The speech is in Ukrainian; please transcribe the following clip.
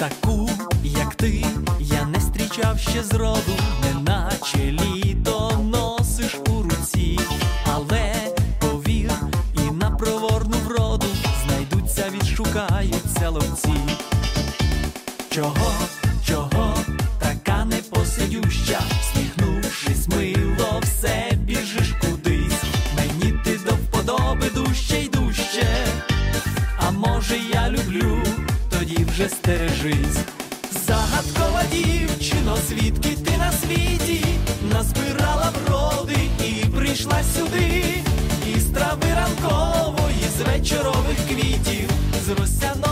Таку, як ти, я не зустрічав ще зроду, неначе літо носиш у руці, але повір, і на проворну вроду знайдуться, відшукаються ловці. Чого, чого, така непосидюща, сміхнувшись мило, все біжиш кудись, мені ти до вподоби дужче й дужче, а може я люблю, тоді вже стережись. Загадкова дівчино, звідки ти на світі назбирала вроди і прийшла сюди, із трави ранкової, з вечорових квітів, з росяного поля,